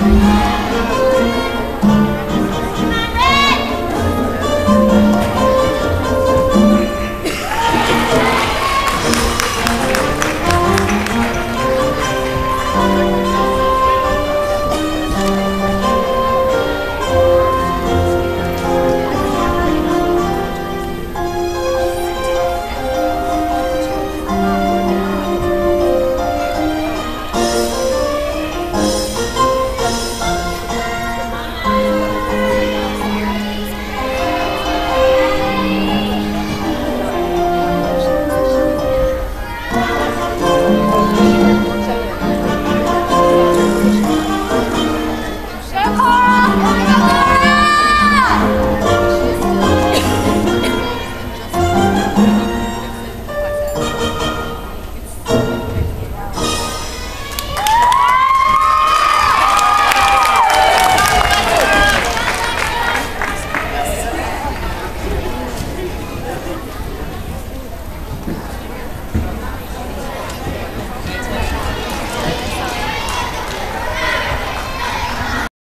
Yeah.